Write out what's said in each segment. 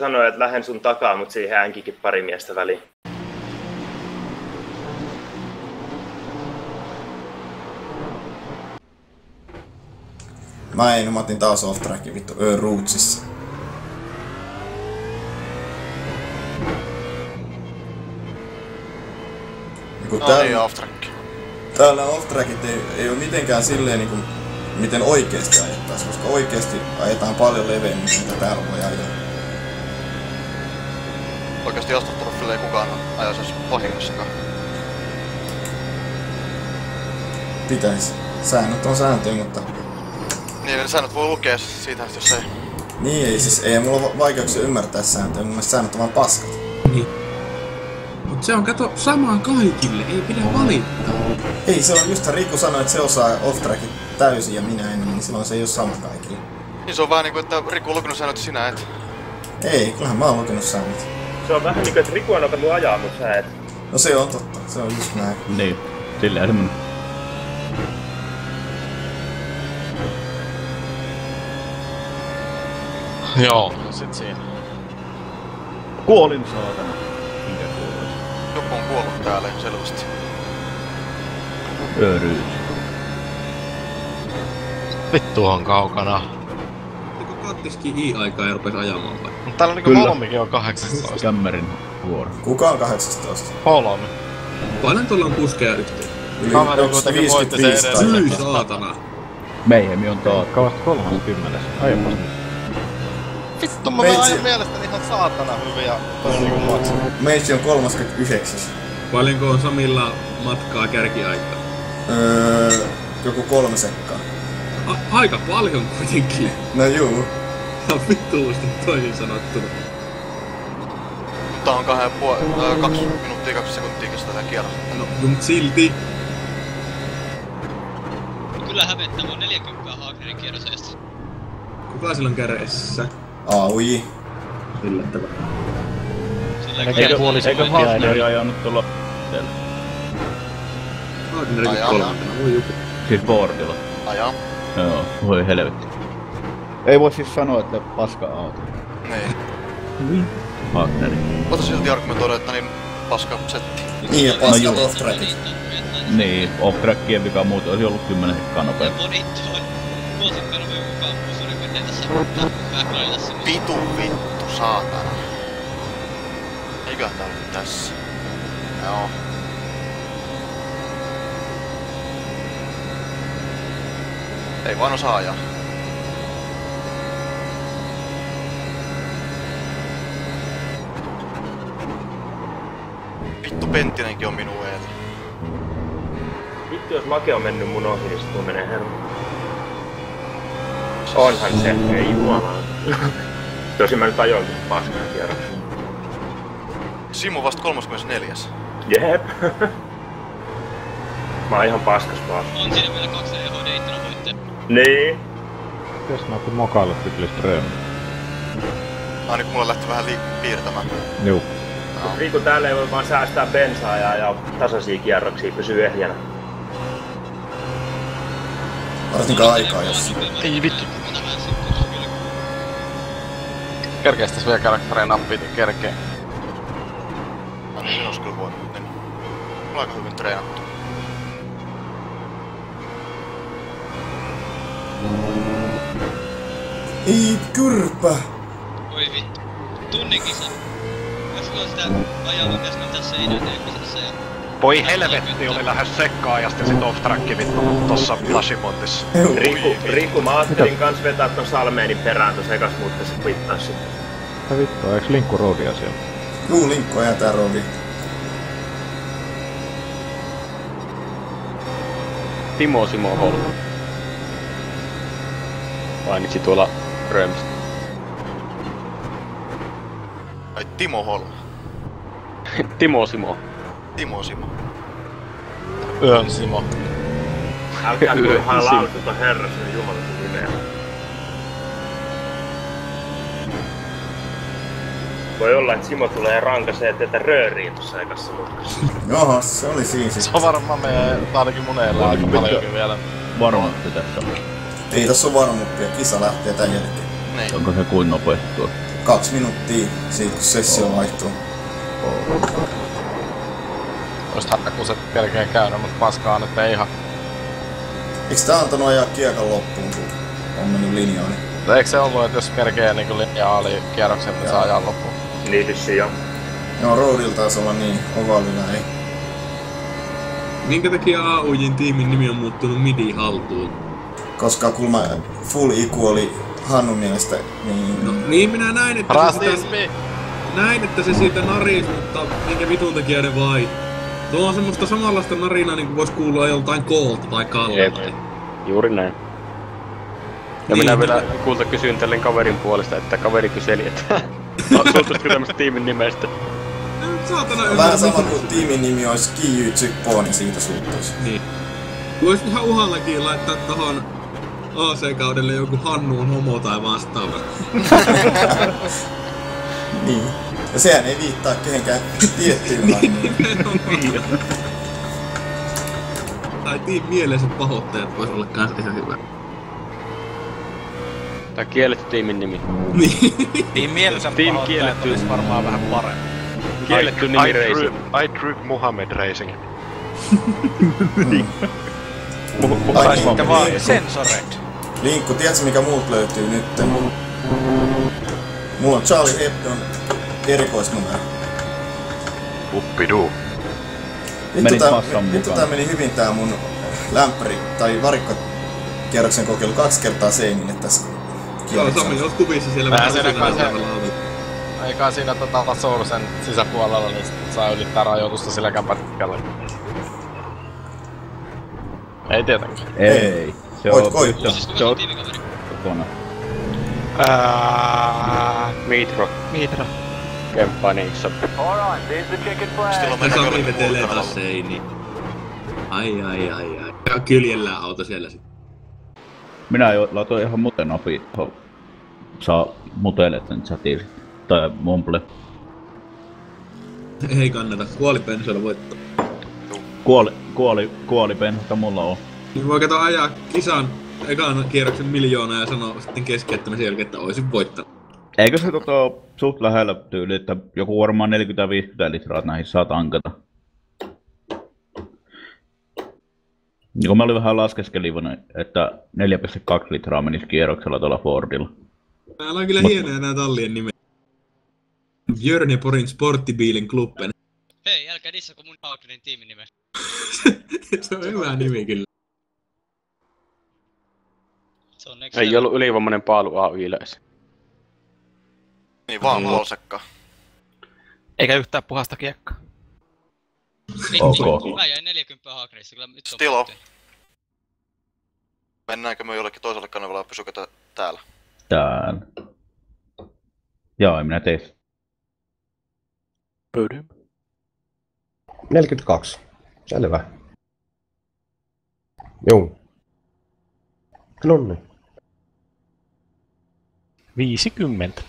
sanoi, että lähden sun takaa, mutta siihen änkikin pari miestä väliin. Mä en, mä otin taas off trackin vittu öö, Rootsissa. Ja kun No täällä, niin, off track. täällä off trackit ei, ei ole mitenkään silleen niinku, miten oikeesti ajettais, koska oikeesti ajetaan paljon leveämmin, mitä täällä voi ajaa. Oikeesti joskus ei kukaan ajaisi jos vahingossakaan. Pitäis. Säännöt on sääntöjä, mutta... Niin, ne säännöt voi lukea siitä, jos ei. Niin ei siis, ei mulla ole vaikeuksia ymmärtää sääntöjä, mun mielestä säännöt on vaan paskat. Niin. Mut se on kato samaa kaikille, ei pidä valittaa. Ei, se on just Riku sanoi, että se osaa off trackit täysin ja minä en, niin silloin se ei ole sama kaikille. Niin se on vähän niinku, että Riku on lukenut säännöt sinä et. Ei, kyllähän mä oon lukenut säännöt. Se on vähän niinku, että Riku on opettu ajaa, mutta sä et. No se on totta, se on just näin. Niin, silleen semmonen. Joo, sit siinä. Kuolin saatana. Mikä kuuluisi? Joku on kuollut täällä selvästi. Öryys. Vittu on kaukana. Kattiski i-aikaa ja rupes ajamaan vai? Mut täällä on niinku. Holmikin on 18. Kämmerin vuoro. Kuka on 18? Holmi. Paljon tuolla on kuskeja yhteen? Yli, Kaveri onks kuitenkin voitti sen 55 tai- edelleen. Hyi saatana. Meihemi on taas. Kauasta 30. Ajapas nyt. Vittu mä Meitsi- ajan mielestäni ihan saatana hyviä. Maksaa. Meitsi on 39. Paljonko on Samilla matkaa kärkiaikaa? Öö, joku kolme sekkaa. A- aika paljon kuitenkin. No juu. Ihan vittuusti toisin sanottuna. Mutta on kahden puoli, äh, kaksi minuuttia, kaksi sekuntia kestää tää kierros. No, mut silti. Kyllä hävettää, mä oon 40 Haagnerin kierrosajasta. Kuka sillä on kädessä? Auji. Yllättävää. Sillä Eikö, kyllä- eikö Hagneri Hagneri ajanut tuolla siellä? Ai, kolmantena. Voi joku. Siis Fordilla. Ajaa. Joo, voi helvetti. Ei voi siis sanoa, että paska auto. Niin. Hagneri. Ota silti argumentoida, että niin paska setti. Niin ja No paskat juu. off trackit. Niin, off-trackien vika muuten olisi ollut 10 sekkaa Ja nopeampi. Vitu vittu, saatana. Eiköhän tää ollut tässä. Joo. Ei vaan osaa ajaa. Vittu Penttinenkin on minun eellä. Vittu, jos Make on mennyt mun ohi, niin sit mun menee hermo. Onhan se, ei jumalaa. Tosin mä nyt ajoinkin paskan kierroksen. Simu vasta 34. Jep. mä oon ihan paskas vaan. On siinä vielä kaksi EHD Ittona voitte. Niin. Jos mä otin mokailla tykli Ström. Aina kun mulla lähti vähän liik- piirtämään. Juu. Mut Riku täällä ei voi vaan säästää bensaa ja ajaa tasaisia kierroksia, pysyy ehjänä. Varsinkaan aikaa, jos... Ei vittu. Ota vähän sitten kyllä. Kerkees tässä vielä niin kerkee. No niin, se olisi kyllä voinut. Niin. Mulla on aika hyvin treenattu. Ei kyrpä! Oi vittu. Tunnin kisa. Jos sulla on sitä ajaa vaan pitäis mennä seinään teemisessä ja... Voi helvetti, oli lähes sekkaajasta ja sit off track vittu tossa Flashimontissa. Riku, Riku, mä ajattelin kans vetää ton Salmeenin perään tossa ekas, mutta se kvittaa sitten. Mitä vittua, eiks Linkku Roodia siellä? Juu, linkku ajaa tää roodi. Timo Simo Holm. Mainitsi tuolla Röms. Ai Timo Holm. Timo Simo. Timo Simo. Yön Simo. Älkää Kyllä, turhaan siinä. lausuta herrasen jumalisen nimeä. Voi olla, että Simo tulee rankasee tätä rööriin tossa ekassa mutkassa. Joho, se oli siinä Se on varmaan meidän, ainakin mun eellä aika paljonkin vielä. Varmasti tässä on. Ei tässä ole varmuuppia, kisa lähtee tän jälkeen. Niin. Onko se kuin nopeasti tuo? kaksi minuuttia siitä, kun sessio vaihtuu. Ois Hattakuset kerkeen käynyt, mutta paskaa nyt ei ihan. Eikö tää antanut ajaa kiekan loppuun, kun on mennyt linjaan? Mutta eikö se ollut, että jos kerkee niin linjaa oli kierroksen, että saa ajaa loppuun? Niin vissiin joo. Joo, roadilla taisi olla niin, ovaalilla ei. Minkä takia AUJin tiimin nimi on muuttunut midi haltuun? Koska kulma full iku oli Hannun mielestä niin... No niin minä näin, että sitä, Rasismi! näin, että se siitä narisi, mutta minkä vitun takia ne vai? Tuo on semmoista samanlaista narinaa, niin kuin vois kuulla joltain koolta tai kallelta. Jep. Juuri näin. Ja Niin, minä vielä kulta kysyin tälle kaverin puolesta, että kaveri kyseli, että suutuisiko tämmöstä tiimin nimestä. Saatana Vähän sama kuin tiimin nimi olisi Kiyu Tsukpo, niin siitä suuttuisi. Niin. Vois ihan uhallakin laittaa tohon AC-kaudelle joku Hannu on homo tai vastaava. Niin. Ja sehän ei viittaa kehenkään tiettyyn niin. tai Team Mieleiset pahoittajat vois olla kans ihan hyvä. Tai kielletty tiimin nimi. Niin mielensä Team pahoittajat kielletty. olisi varmaan vähän parempi. Kielletty I, nimi I, Racing. I True Muhammad Racing. Tai Sitten niin, vaan linkku, sensored. Linkku, tiedätkö mikä muut löytyy nyt? Mulla on Charlie Hebdon erikoisnumero. Uppiduu. Vittu tää, vittu tää meni hyvin tää mun lämpäri tai varikkokierroksen kokeilu kaksi kertaa seinille tässä Joo. Sami, oot kuvissa siellä Vähän autolla. Eikä siinä tota Sourcen sisäpuolella, niin saa ylittää rajoitusta sillä pätkällä. Ei tietenkään. Ei. Se Voit on koittaa. Siis Se on on kotona. Ää, Mitro. Ja mennään Sami jollekin vetelee ulkona taas seiniin. Ai ai ai ai. Ja kyljellään auto siellä sit. Minä jo laitoin ihan muuten tuohon. Saa mutelle tän chatiin. sit. Tai mumble. Ei kannata. Kuoli pensoilla voittaa. Kuoli, kuoli, kuoli penhasta mulla on. Niin voi kato ajaa kisan ekan kierroksen miljoonaa ja sanoa sitten keskeyttämisen jälkeen, että olisin voittanut. Eikö se tota, suht lähellä tyyli, että joku varmaan 40-50 litraa näihin saa tankata? Niin kun mä olin vähän laskeskelivana, että 4,2 litraa menisi kierroksella tuolla Fordilla. Täällä on kyllä hienoja nää tallien nimet. Björneporin sporttibiilin klubben. Hei, älkää dissako mun Haakinen tiimin nimeä. Se on hyvä nimi kyllä. Se on next Ei level. ollut ylivoimainen paalu AY yleensä. Niin vaan polsekka. Eikä yhtään puhasta kiekkaa. Vitsi, Ok. mä jäin 40 Haakreissa, kyllä nyt on Stilo. puhuttu. Mennäänkö me jollekin toiselle kanavalle vai pysykö tää täällä? Täällä. Joo, en minä tee. Pöydyn. 42. Selvä. Juu. Nonni. 50.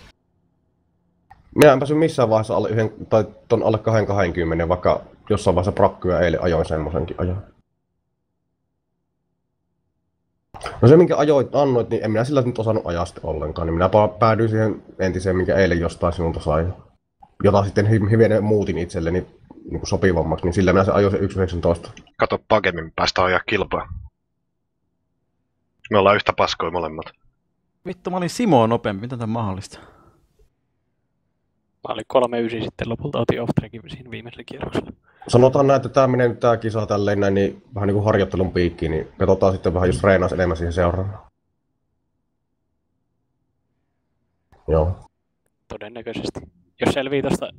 Minä en päässyt missään vaiheessa alle yhden, tai ton alle 220, vaikka jossain vaiheessa prakkyä eilen ajoin semmosenkin ajoin. No se minkä ajoit, annoit, niin en minä sillä nyt osannut ajaa sitten ollenkaan, niin minä päädyin siihen entiseen, minkä eilen jostain sinulta sain. Jota sitten hi- hivenen muutin itselleni niin kuin sopivammaksi, niin sillä minä se ajoin se 1.19. Kato pakemmin päästä ajaa kilpaa. Me ollaan yhtä paskoja molemmat. Vittu, mä olin Simoa nopeampi. Miten tämä on mahdollista? Mä olin kolme ysi sitten lopulta otin off trackin siinä viimeisellä kierroksella. Sanotaan näin, että tämä menee nyt tämä kisa tälleen näin, niin vähän niin kuin harjoittelun piikkiin, niin katsotaan sitten vähän, jos treenaisi enemmän siihen seuraavaan. Joo. Todennäköisesti. Jos selvii tosta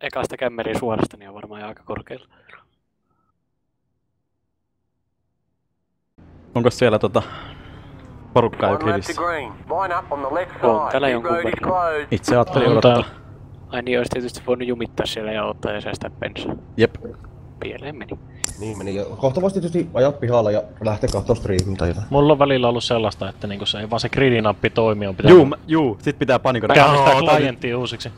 ekasta kämmeriä suorasta, niin on varmaan aika korkealla. Onko siellä tota porukkaa jo krivissä? On täällä jonkun verran. Itse ajattelin odottaa. Ai niin, olisi tietysti voinut jumittaa siellä ja ottaa ja säästää bensaa. Jep. Pieleen meni. Niin meni. Ja kohta voisi tietysti ajaa pihalla ja lähteä katsoa striimin tai jotain. Mulla on välillä ollut sellaista, että niinku se ei vaan se gridinappi toimi, on pitää... Juu, mä, juu, sit pitää panikoida. Käynnistää Joo, klienttia uusiksi.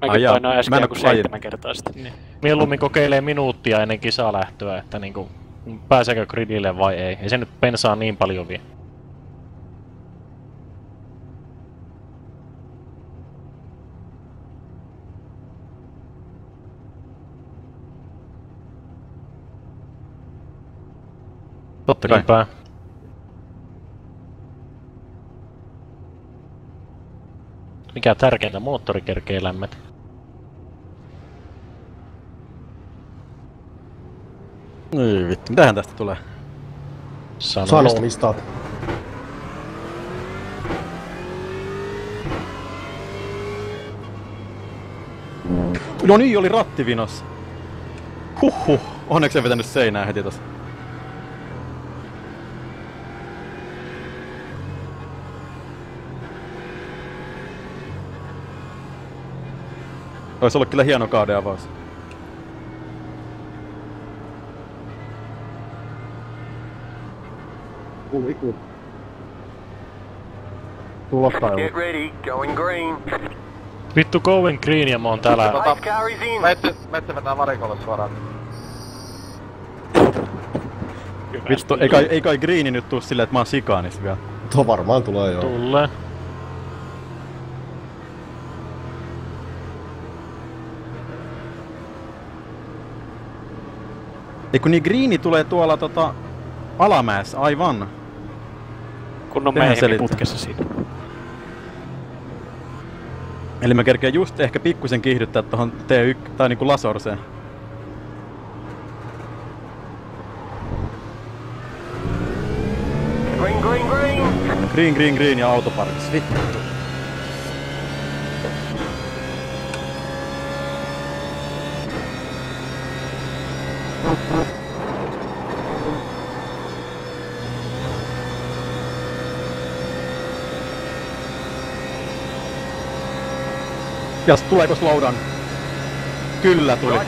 Ai Mäkin jaa, painoin mä äsken en joku seitsemän kertaa sitten. Niin. Mieluummin kokeilee minuuttia ennen kisalähtöä, että niinku, pääseekö gridille vai ei. Ei se nyt pensaa niin paljon vie. Totta kai. Niinpä. Mikä tärkeintä, moottori kerkee lämmetä. Ei vittu, mitähän tästä tulee? Sanomista. No niin, oli ratti vinossa. Huhhuh, onneksi en vetänyt seinää heti tossa. Ois ollut kyllä hieno kauden avaus. Ei Get ready, going green. Vittu going green ja mä oon täällä. Tota, mette vetää varikolle suoraan. Vittu, ei kai, ei kai Greeni nyt tuu silleen, että mä oon sikaanis vielä. Tuo varmaan tulee joo. Tulee. Ei kun niin Greeni tulee tuolla tota alamäessä, aivan. Kun on selittää. putkessa siinä. Eli mä kerkeen just ehkä pikkusen kiihdyttää tohon T1, tai niinku Lasorseen. Green, green, green. Green, green, green ja autoparkis. Vittu. Ja tuleeko slowdown? Kyllä tuli.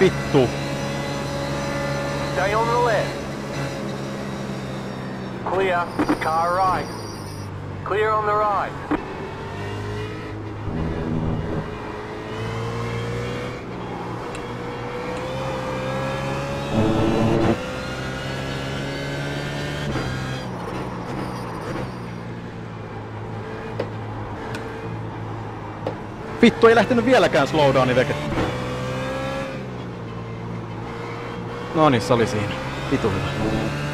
Vittu. Stay on the left. Clear. Car right. Clear on the right. Vittu ei lähtenyt vieläkään slowdowni veke. No niin, se oli siinä. Vitu hyvä.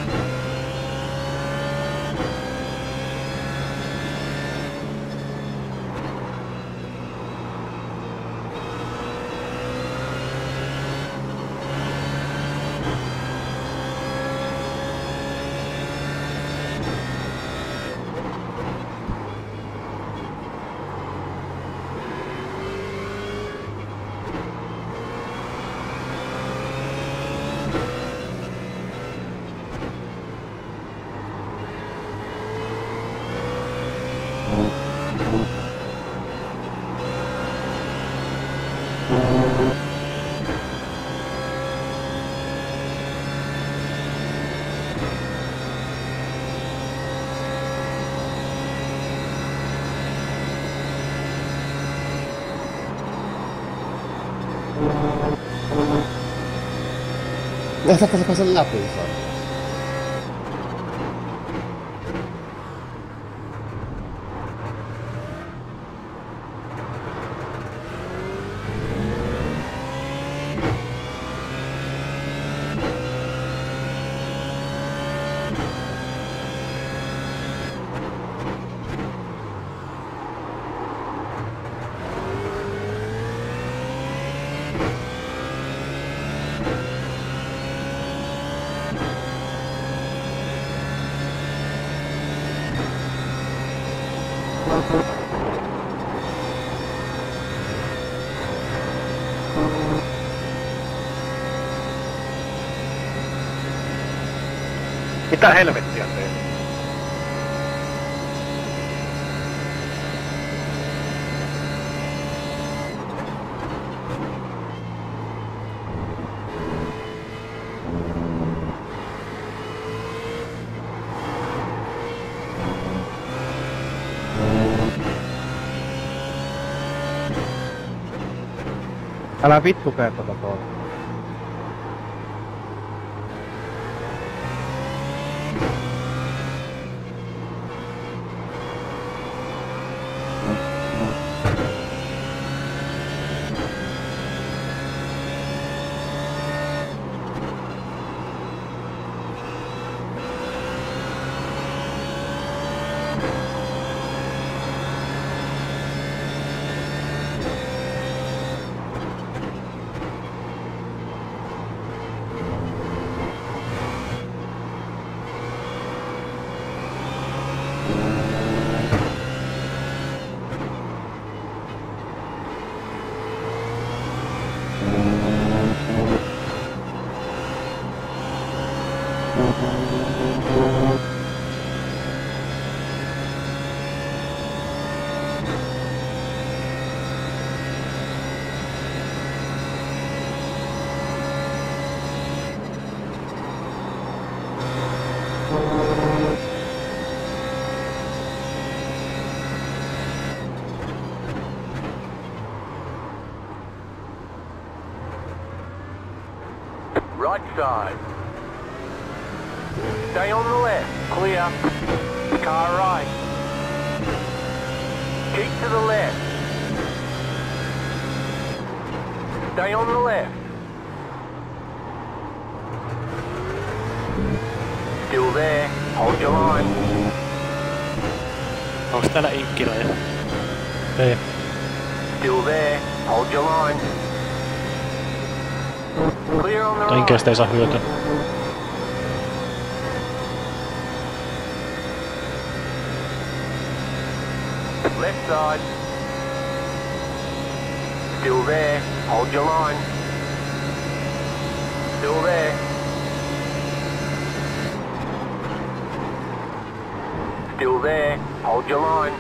カサカサカサになってるんですよ Mitä helvettiä teet? Älä vittu tee tota tuolla. Side. Stay on the left. Clear. Car right. Keep to the left. Stay on the left. Still there. Hold your line. Onks täällä inkkiloja? Ei. Still there. Hold your line. Mutta inkeistä ei saa hyötyä. Left side. Still there. Hold your line. Still there. Still there. Hold your line.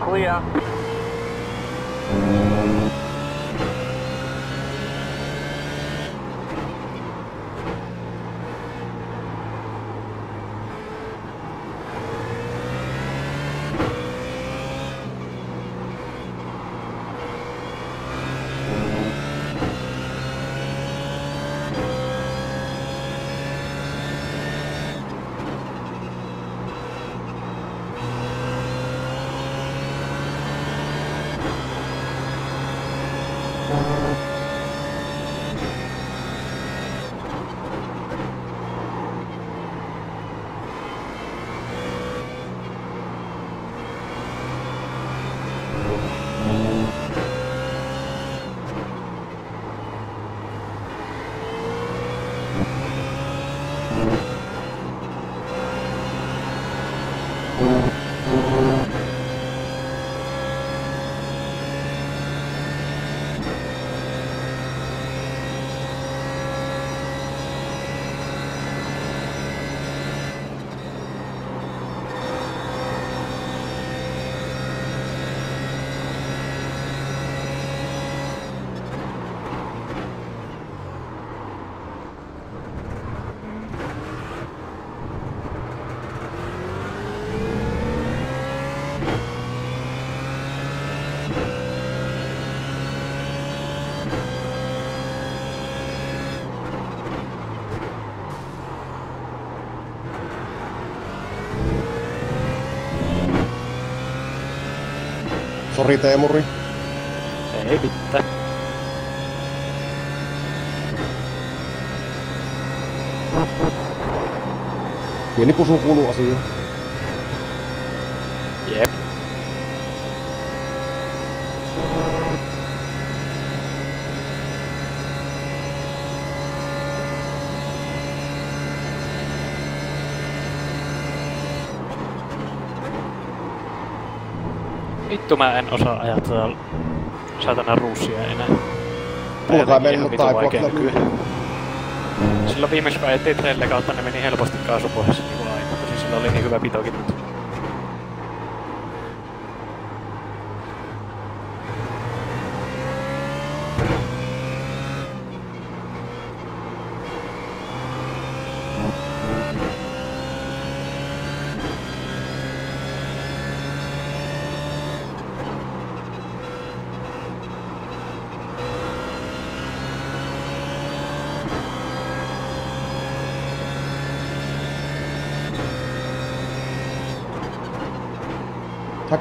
Clear. Sori Teemuri. Ei mitään. Pieni pusu kuuluu asiaan. Jep. Vittu mä en osaa ajatella saatana russia enää. Mulla vitun taipua kyllä. Silloin viimeksi kun ajettiin trelle kautta, ne meni helposti kaasupohjassa niin kuin aina. Tosin silloin oli niin hyvä pitokin. mutta-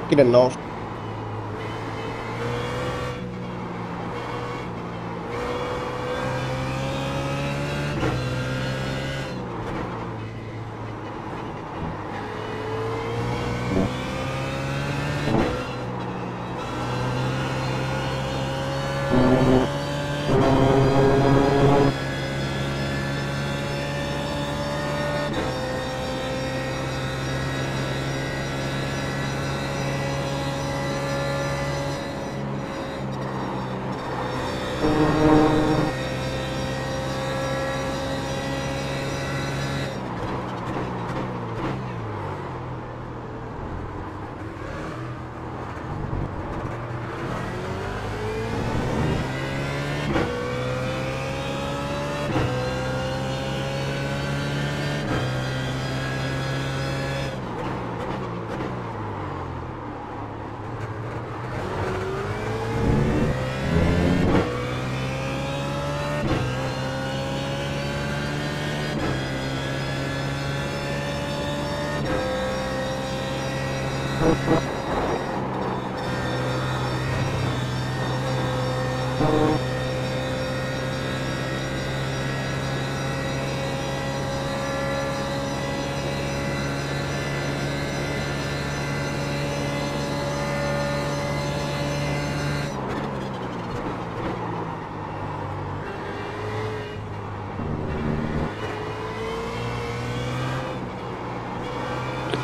Häkkinen nousi.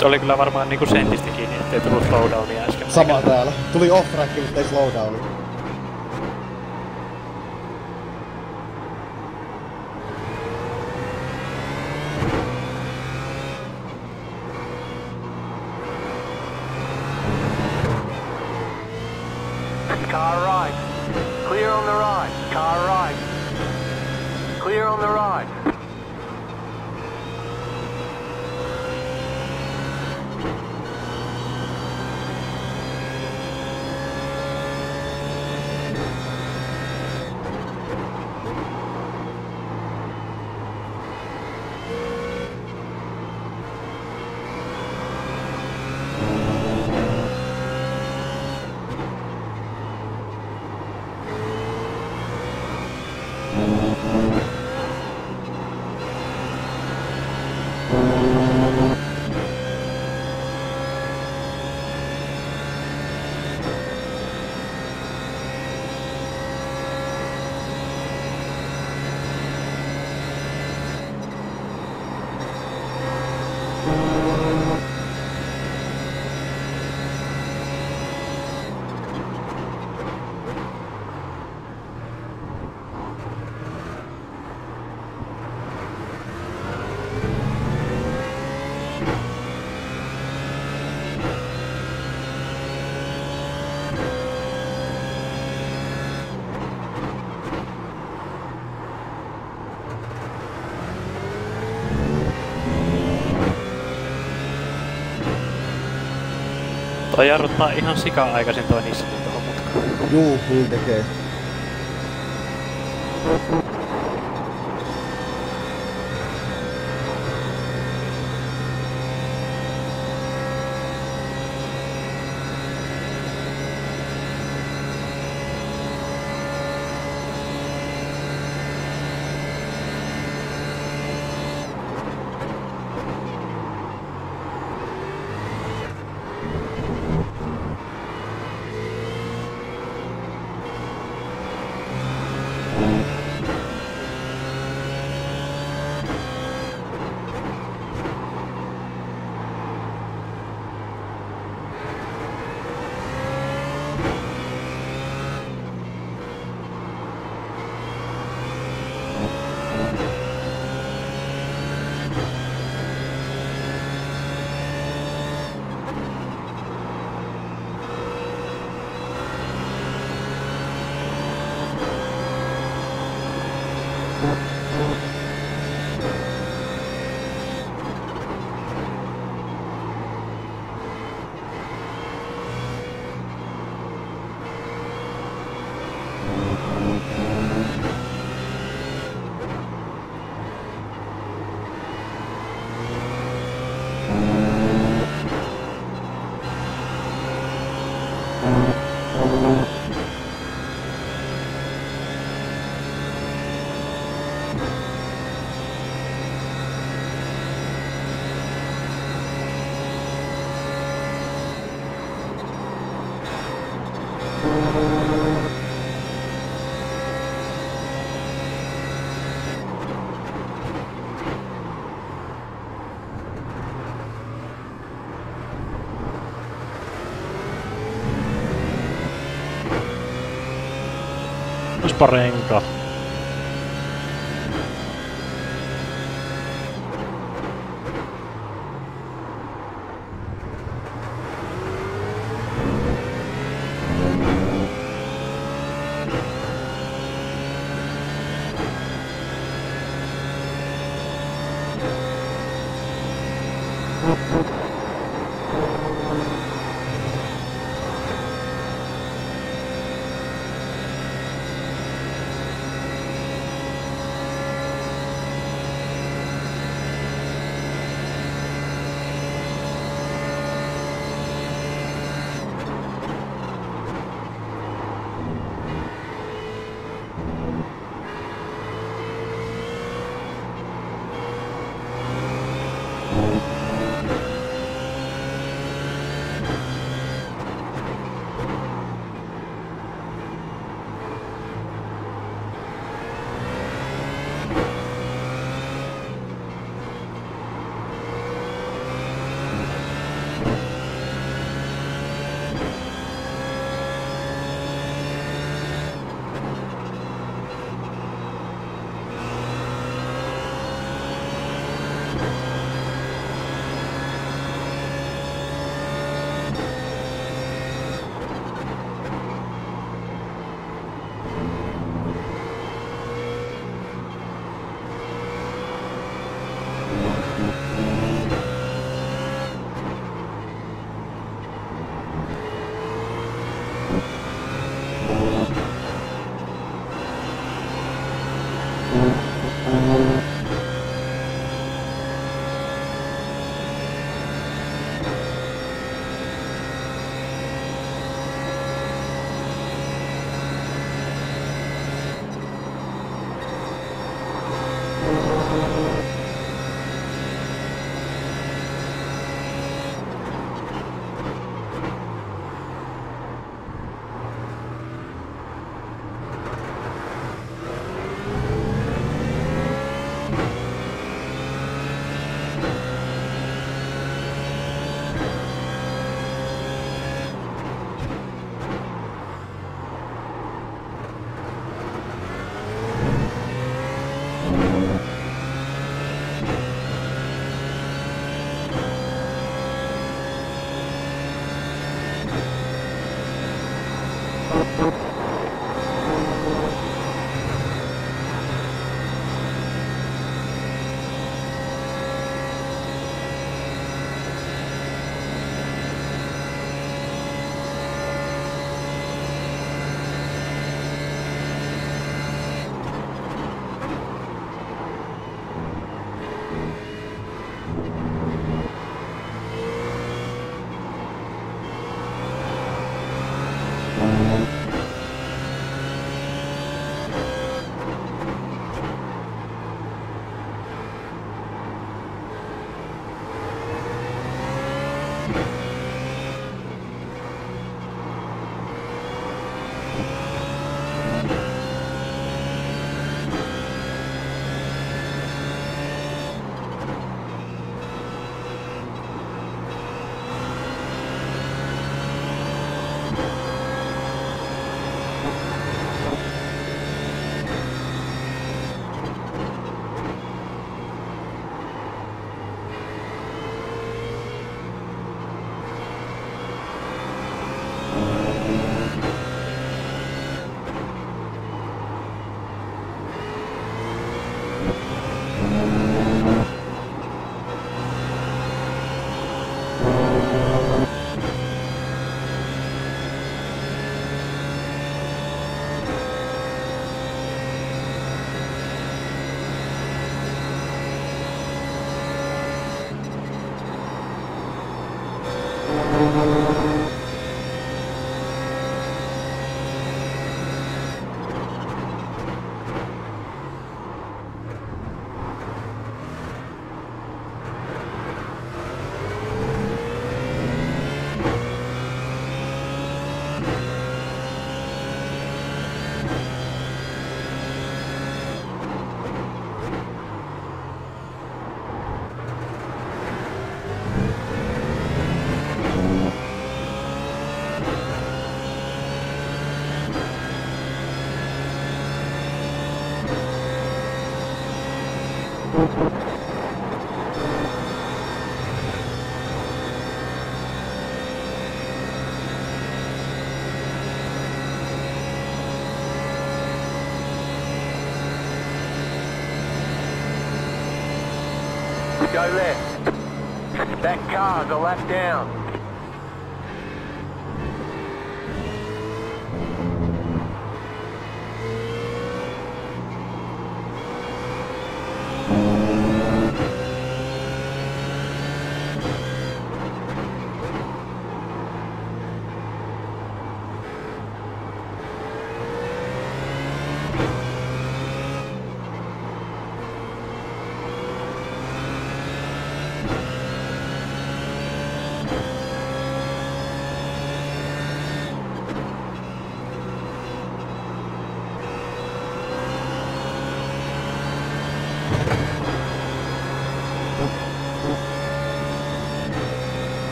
Nyt oli kyllä varmaan niinku sentistä kiinni, ettei tullut slowdownia äsken. Sama täällä. Tuli off track, mutta ei slowdowni. Car right. Clear on the right. Car right. Clear on the right. Toi jarruttaa ihan sika aikaisin toi Nissan tuohon mutkaan. Juu, niin tekee. Olisipa That car's a lap down.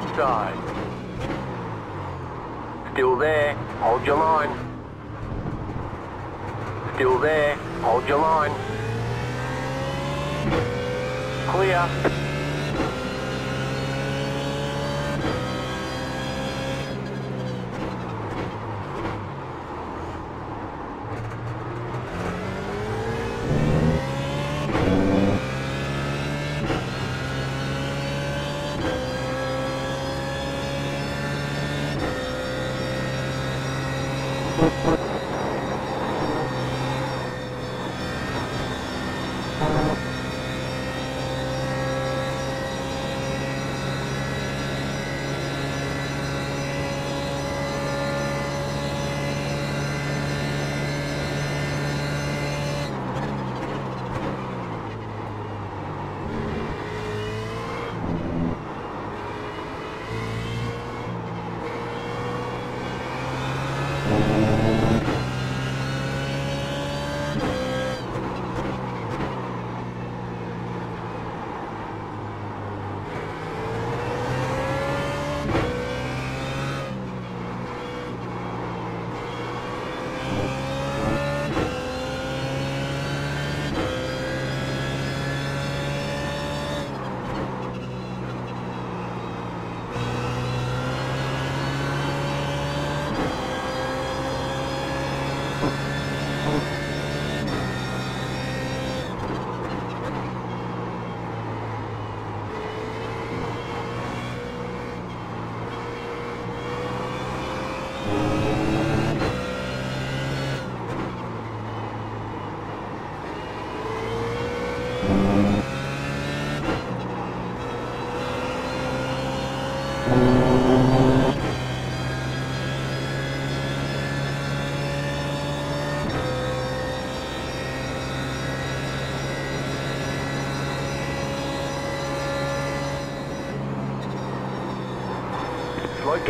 Right side. Still there. Hold your line. Still there. Hold your line. Clear.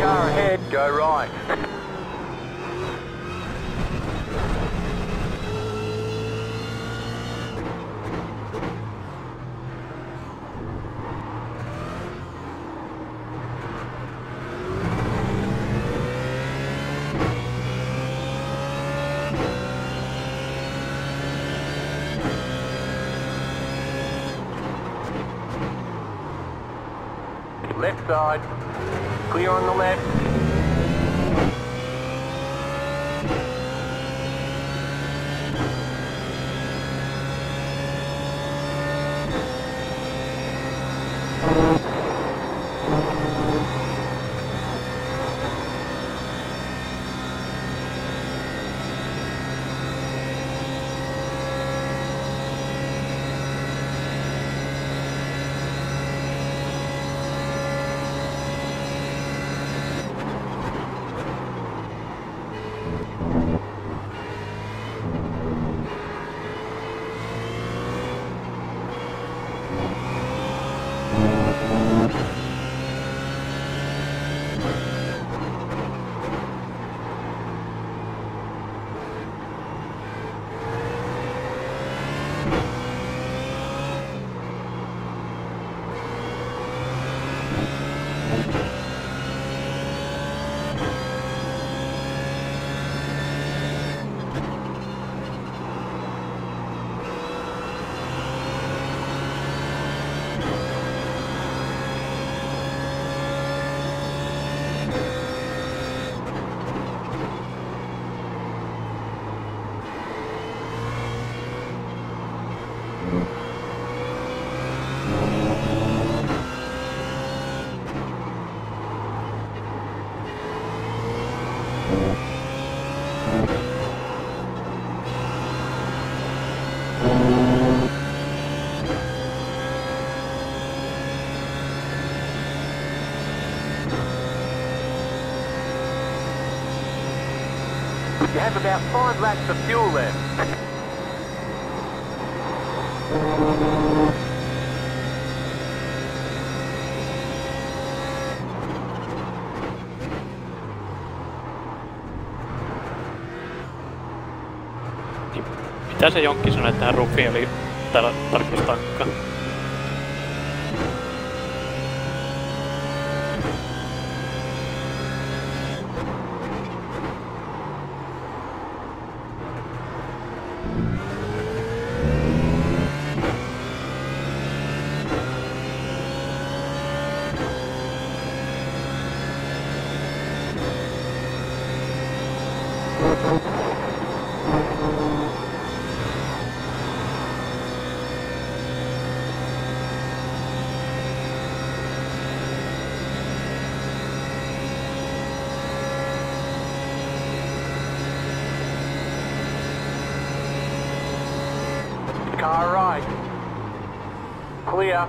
Car ahead. Go right. You have about five laps of fuel left. Mitä se Jonkki sanoi, että tähän ruffiin oli täällä tarkoitus tankkaa? Car right. Clear.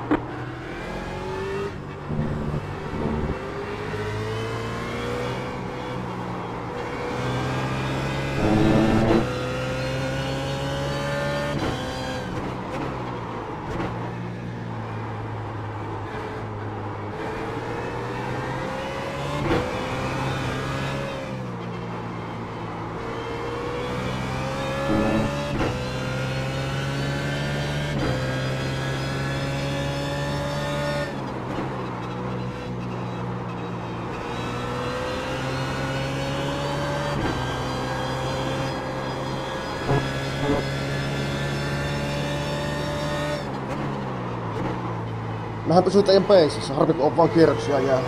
Mähän pysyn teidän peisissä, harmi kun on vaan kierroksia jää.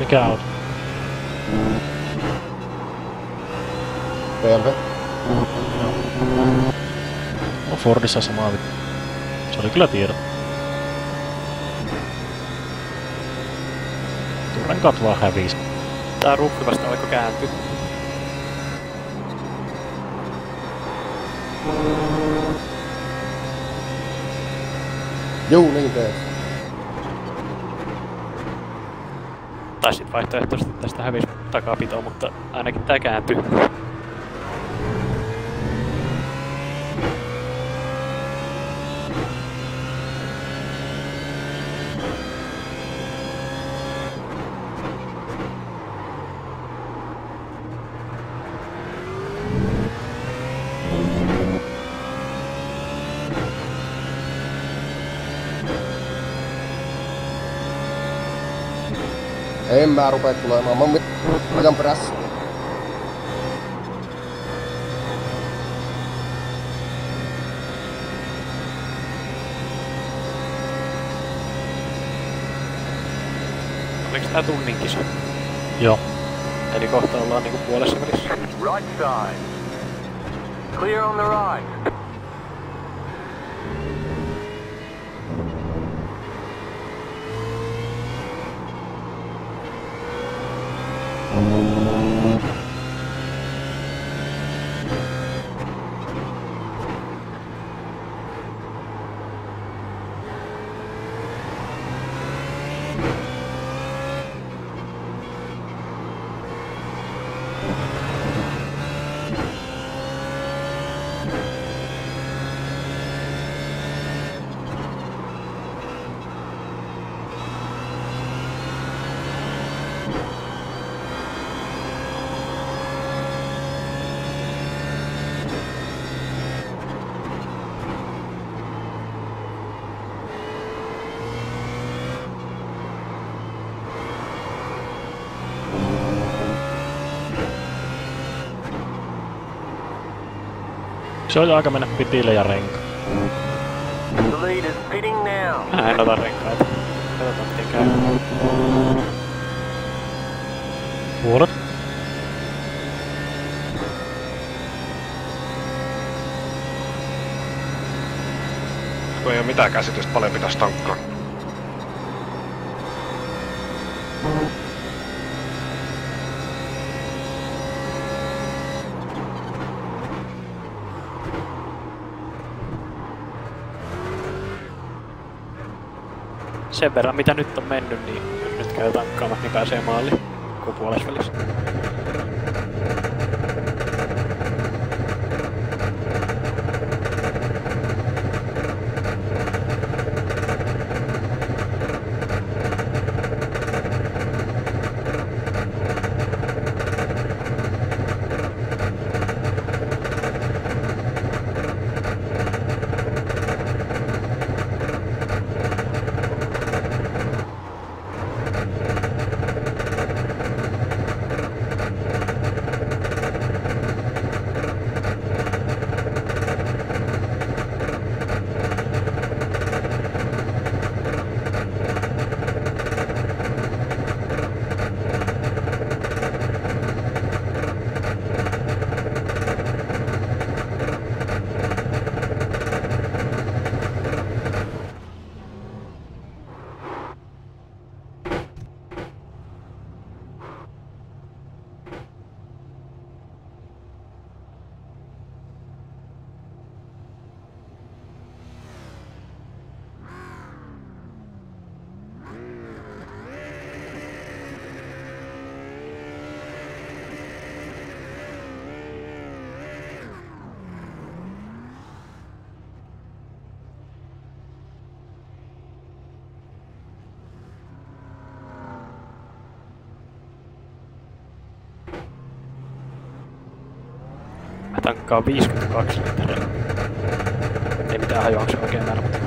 Mikä on? BMW. On Fordissa sama vittu. Se oli kyllä tiedot. Renkaat vaan hävisi. Tää ruffi vasta alkoi kääntyä. Juu, niin teet. Tai sit vaihtoehtoisesti tästä hävisi takapito, mutta ainakin tää kääntyy. En mä rupee tulemaan, mä ajan perässä. Oliko tää tunnin kisa? Joo. Eli kohta ollaan niinku puolessa välissä. Right side. Clear on the right. Se on jo aika mennä pitille ja renka. The lead is pitting now. Mä en ota renkaita. Katsotaan miten käy. Vuorot. Kun ei oo mitään käsitystä, paljon pitäis tankkaa. Sen verran mitä nyt on mennyt, niin nyt käy tankkaamat, niin pääsee maaliin kuin puolesvälissä. Mä tankkaan 52 litraa. Ei mitään hajua, onko se oikein määrä, mutta...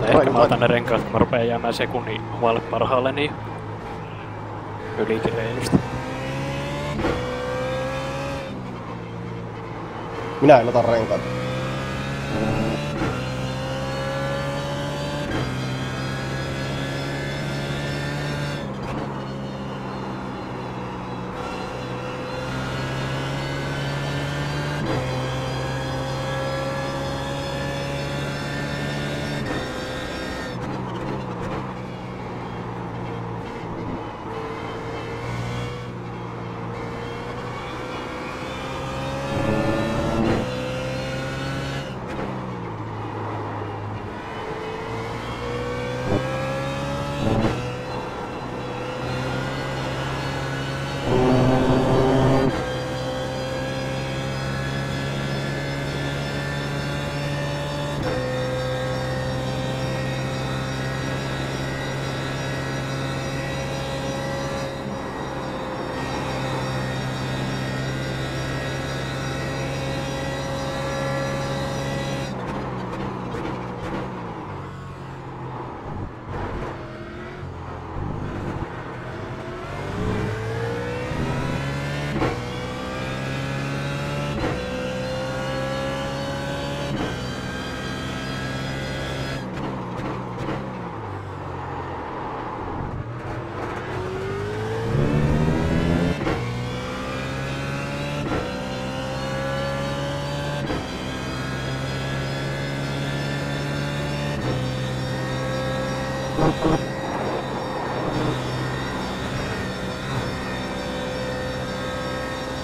Tai ehkä mä otan ne renkaat, kun mä rupeen jäämään sekunnin omalle parhaalle, niin ylikin. Minä en ota renkaita.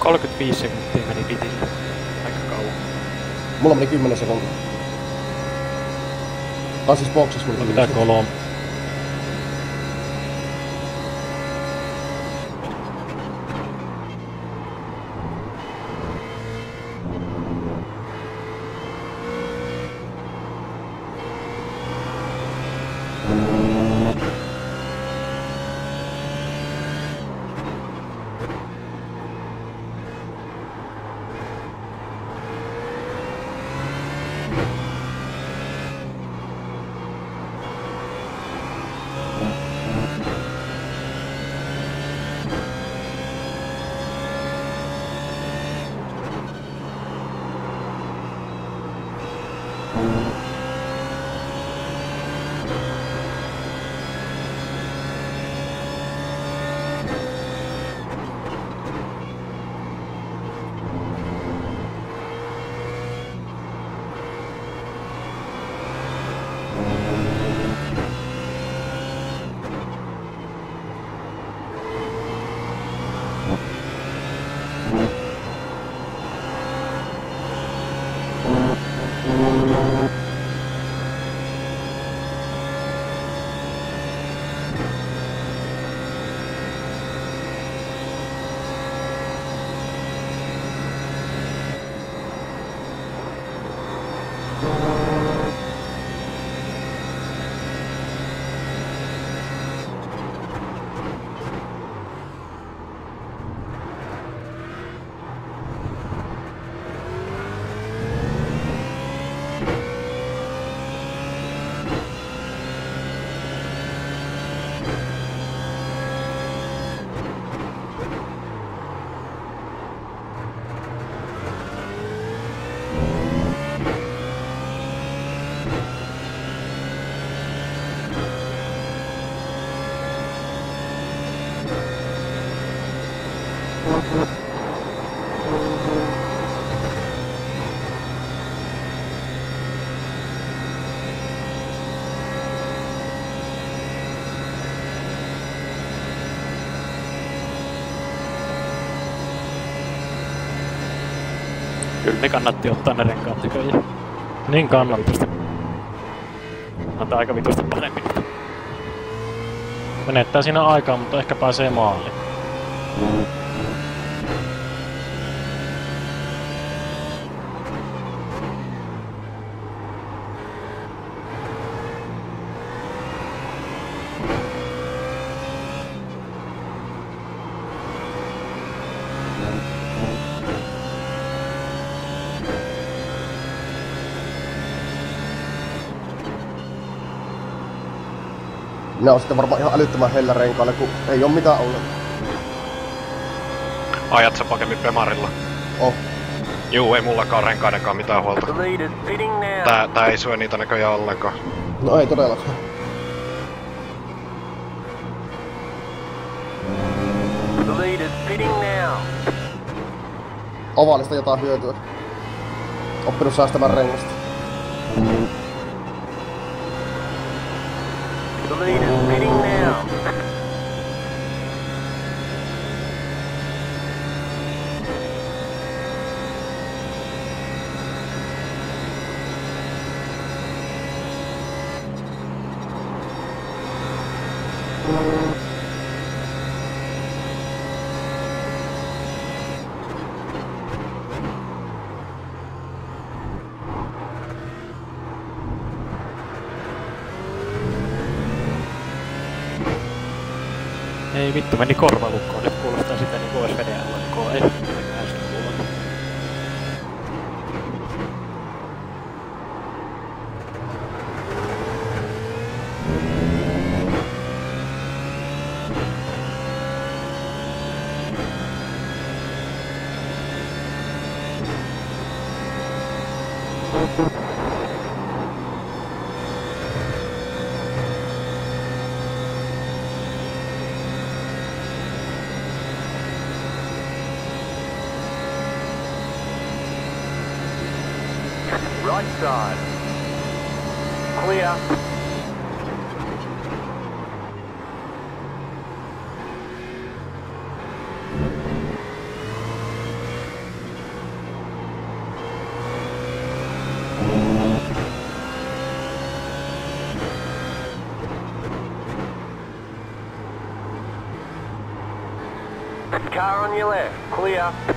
Kolmekymmentäviisi sekuntia meni pitille. Aika kauan. Mulla meni 10 sekuntia. Tai siis boksissa mulla Pitää kolme. Kyllä ne kannatti ottaa ne renkaat näköjään. Niin kannatti. Antaa aika vitusti paremmin. Menettää siinä aikaa, mutta ehkä pääsee maaliin. Ne on sitten varmaan ihan älyttömän hellä renkaalle, kun ei oo mitään ollut. Ajat sä pakemmin Pemarilla? Oh. Juu, ei mullakaan renkaidenkaan mitään huolta. Tää, tää ei syö niitä näköjään ollenkaan. No ei todellakaan. Ovaalista jotain hyötyä. Oppinut säästämään rengasta. The lead is pitting now. Ei vittu, meni korvalukkoon. Car on your left. Clear.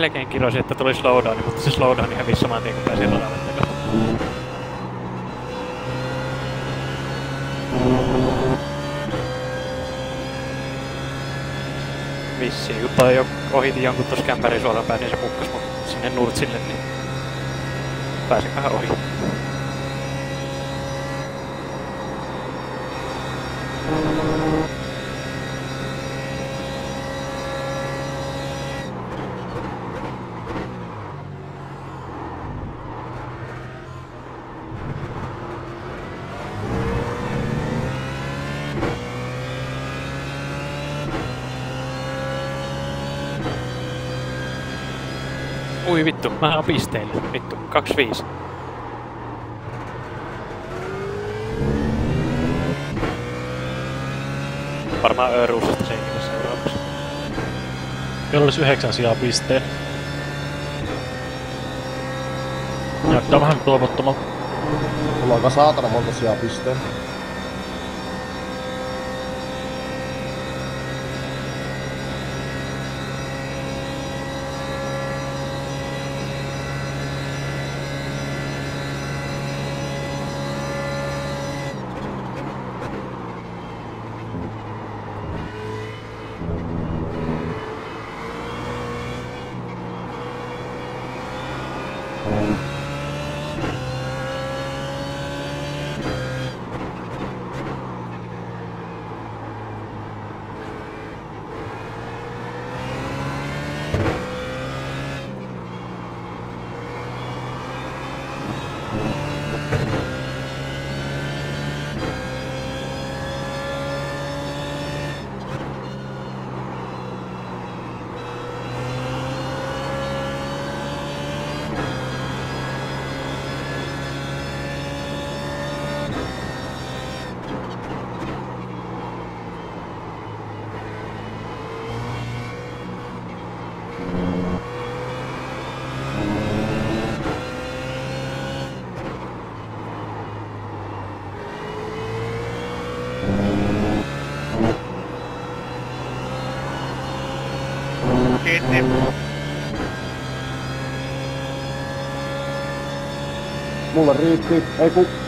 Melkein kirosi, että tuli slowdowni, mutta se slowdowni hävisi saman tien, kun pääsi radalle. Vissiin, kun jo ohitin jonkun tuossa kämpärin suoraan päin, niin se pukkas mut sinne nurtsille, niin pääsin vähän ohi. Ui vittu, mä oon pisteillä. Vittu, 25. Varmaan Öruusista senkin seuraavaksi. Meillä olisi yhdeksän sijaa pisteen. Näyttää vähän toivottomalta. Mulla on aika saatana monta sijaa pisteen. and Mulla riitti, ei ku...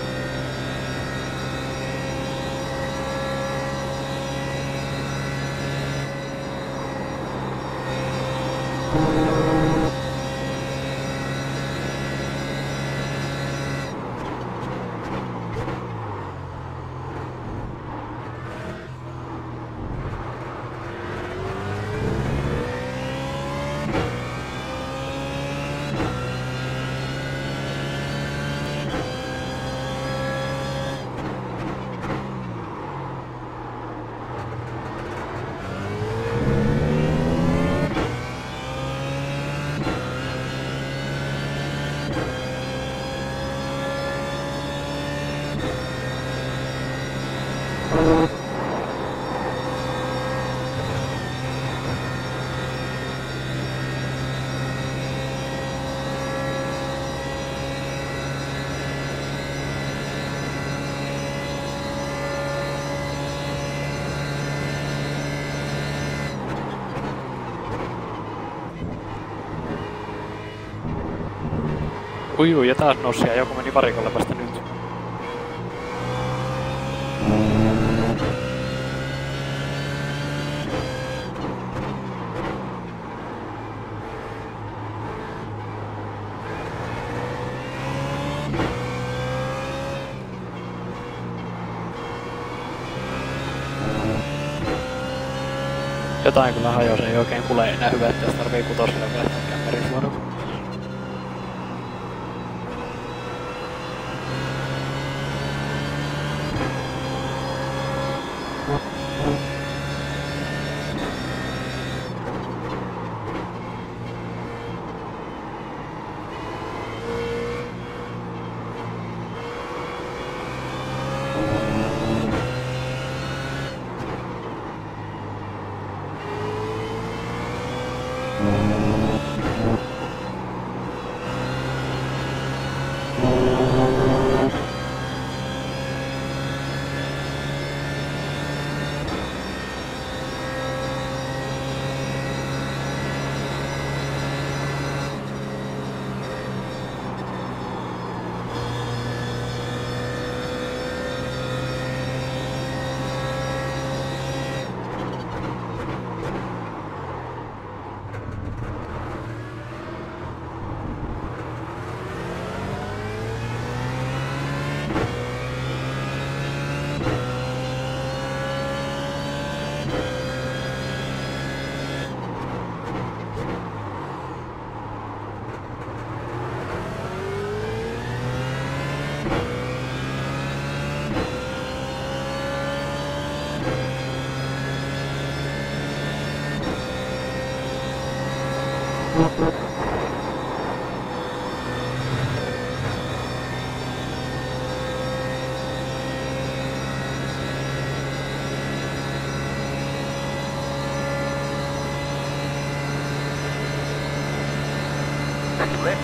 Ui, ja taas nousi ja joku meni varikolle vasta nyt. Jotain kyllä hajosi, ei oikein kuule enää hyvä, että jos tarvii kutosille vaihtaa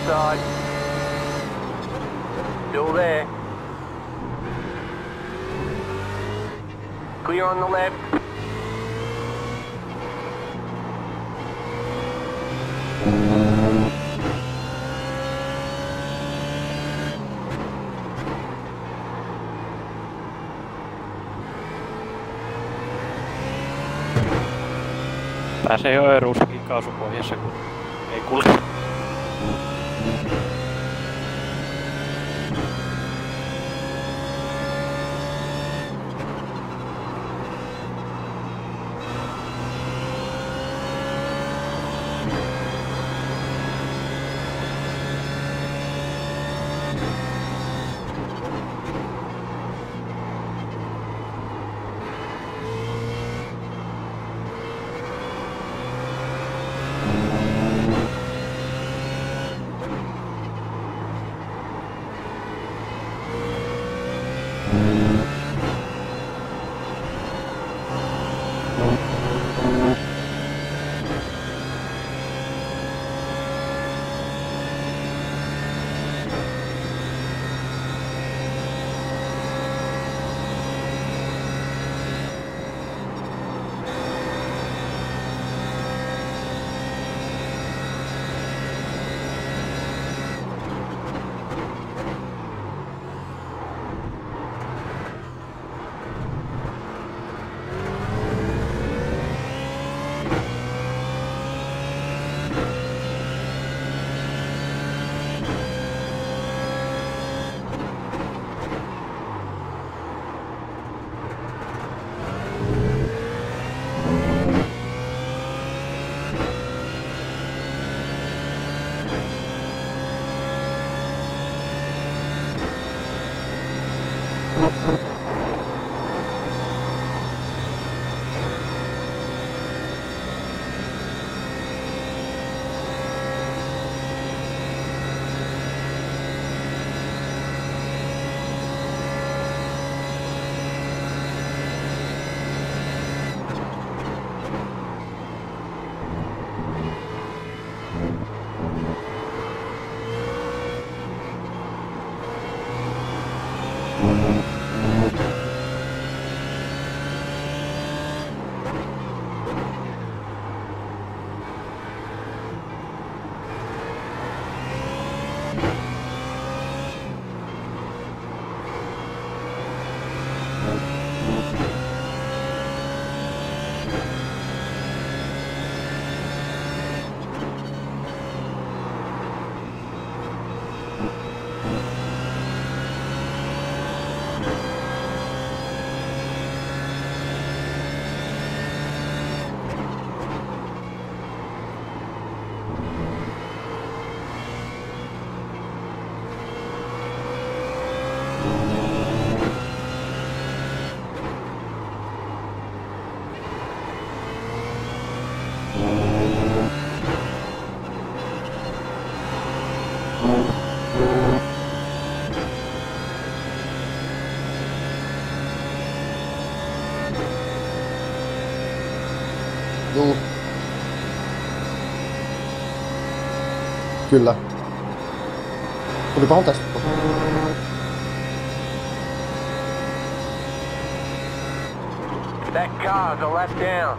side. Still there. Clear on the left. Pääsee jo Öruussakin kaasupohjassa, kun ei kulje. Kyllä. Tulipahan testattu. That car's a lap down.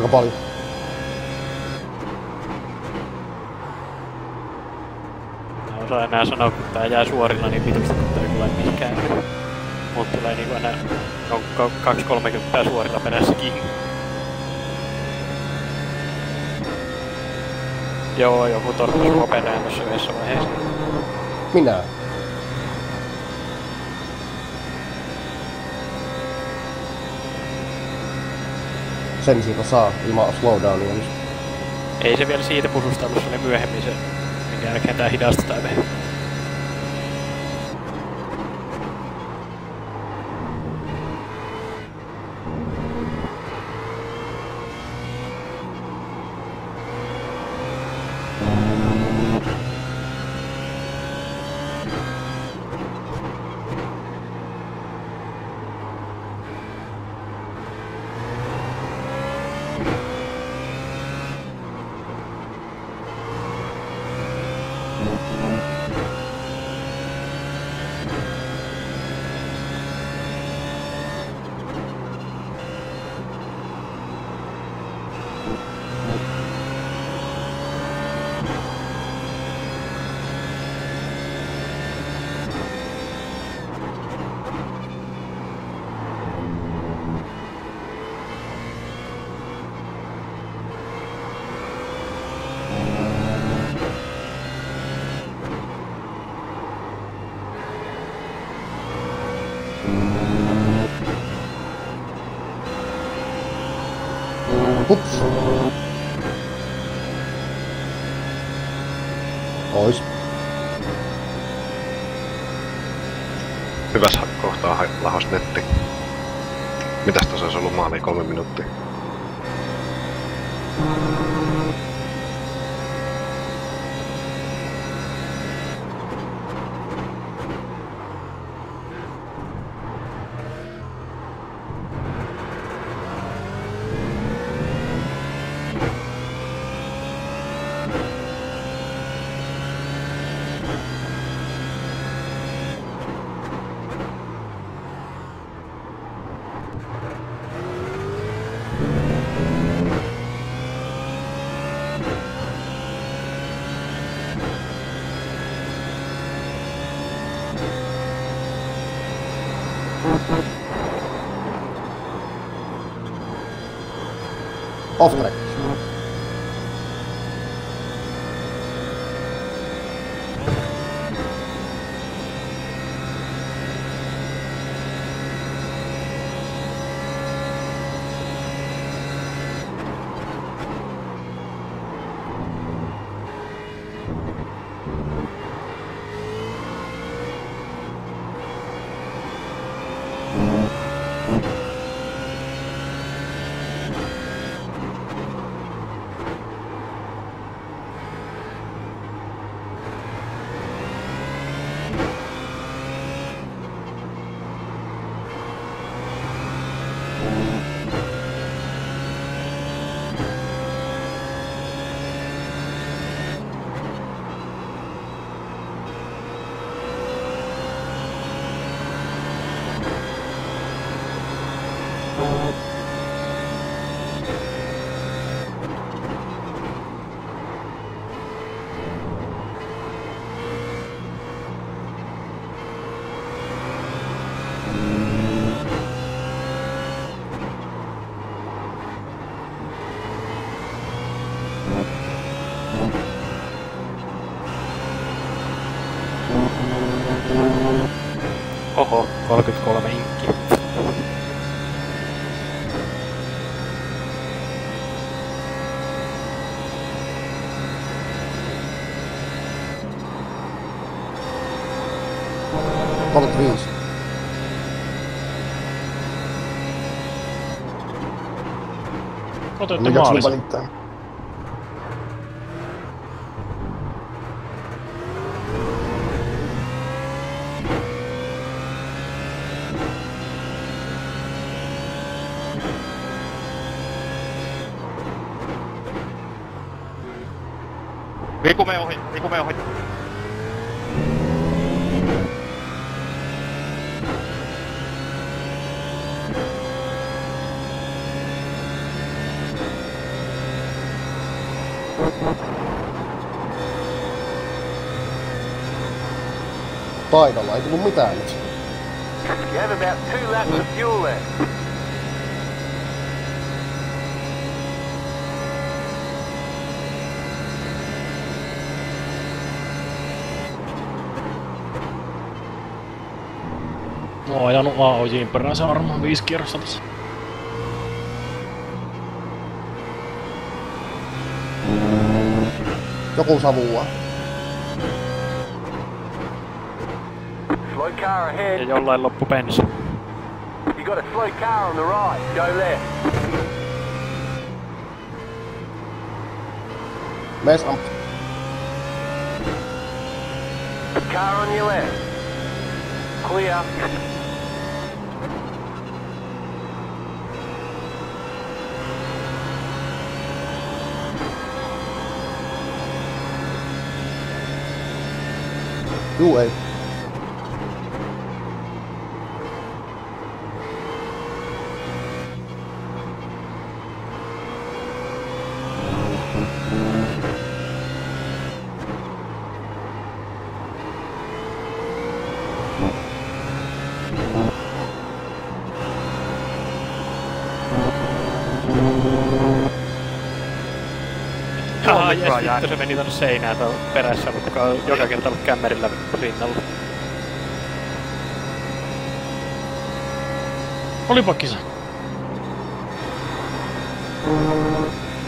Aika paljon. Mä osaa enää sanoa, kun tää jää suorilla niin vitusti, mutta ei kyllä mihinkään. Mut tulee niinku enää no, 2-30 suorilla perässäkin. Joo, joku torppasi perään tossa yhdessä vaiheessa. Minä. Sen siitä saa ilman slowdownia. Ei se vielä siitä pususta ollut, se oli myöhemmin se, minkä jälkeen tää hidastetaan lahos netti. Mitäs tuossa olisi ollut maali kolme minuuttia? vuoto e ti muori. Valentano. come Paikalla, ei tullut mitään nyt. You have about two laps of fuel left. Mä oon ajanut AOJin perässä varmaan viisi kierrosta tässä. Joku savuaa. Car ahead. Ja jollain loppu bensa. You got a slow car on the right. Go left. Mes amp. Car on your left. Clear. Juu Ah, ja sitten se meni tonne seinään tuon perässä, mutta on joka kerta ollut kämmerillä rinnalla. Olipa kisa.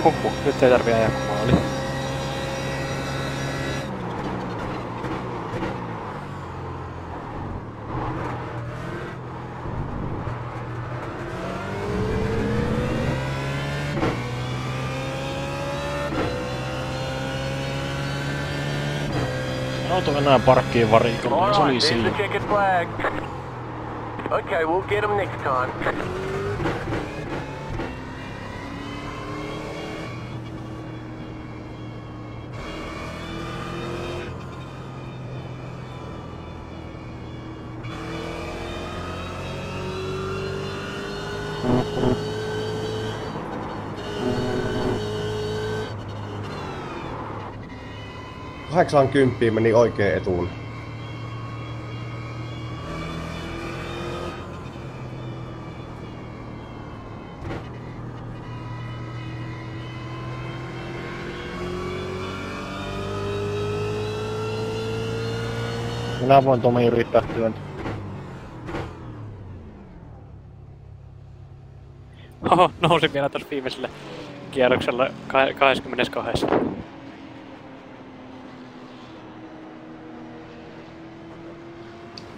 Huhhuh, nyt ei tarvii ajaa kun enää parkkiin varikolla, se oli siinä. Okay, we'll get them next time. 80 meni oikein etuun. Minä voin Tomi yrittää työntä. Oho, nousi vielä tuossa viimeisellä kierroksella 22.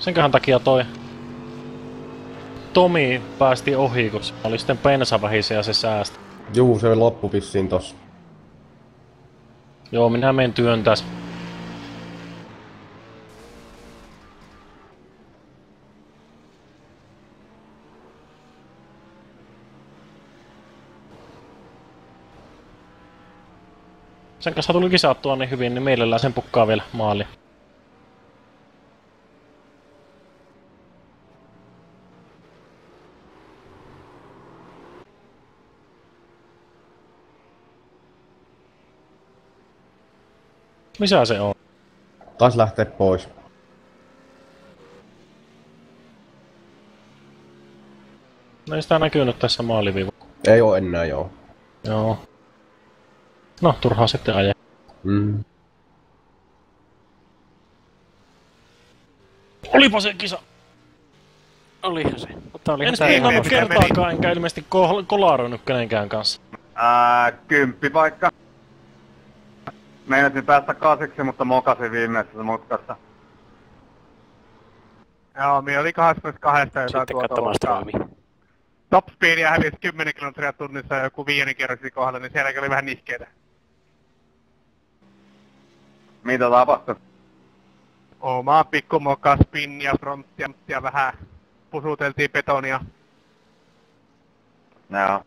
Senköhän takia toi Tomi päästi ohi, kun se oli sitten pensavähisen ja se säästi. Juu, se loppu vissiin tossa. Joo, minä menen työntäs. Sen kanssa tuli kisattua niin hyvin, niin mielellään sen pukkaa vielä maali. Missä se on? Taisi lähteä pois. No ei sitä näkynyt tässä maaliviiva. Ei oo enää joo. Joo. No, turhaa sitten ajaa. Mm. Olipa se kisa! Olihan se. Mutta oli En spiinannut kertaakaan, enkä ilmeisesti ko- kolaroinut kenenkään kanssa. Ää, kymppi paikka. Meinasin päästä kasiksi, mutta mokasin viimeisessä mutkassa. Joo, minä oli 22 jotain Sitten tuota katsomaan striimia. Top speedia hävisi 10 kilometriä tunnissa joku viidennen kierroksen kohdalla, niin sielläkin oli vähän niskeitä. Mitä tapahtui? Omaa pikku moka, spinnia, fronttia, ja vähän pusuteltiin betonia. Joo.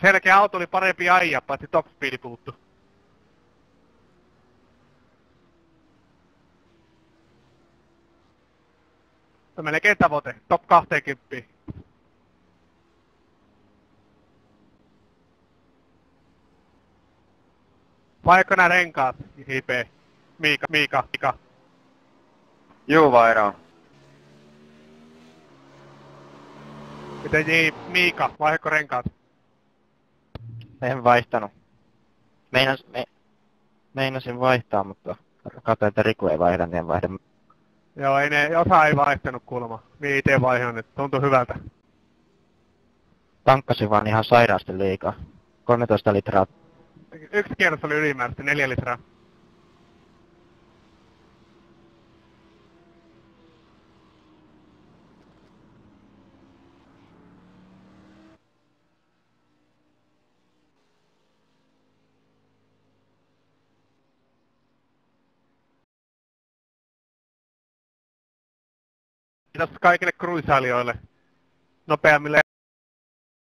Selkeä auto oli parempi ajaa, paitsi top speedi puuttu. Se on melkein tavoite, top 20. Vaiko nää renkaat, IP? Miika, Miika, Miika. Juu, Vairo. Miten J, Miika, vaihko renkaat? En vaihtanut. Meinas, me, meinasin vaihtaa, mutta katsoin, että Riku ei vaihda, niin en vaihda. Joo, ei ne, osa ei vaihtanut kuulemma. Mie ite vaihdoin, että tuntui hyvältä. Tankkasin vaan ihan sairaasti liikaa. 13 litraa. Yksi kierros oli ylimääräistä, neljä litraa. Kiitos kaikille kruisailijoille. Nopeammille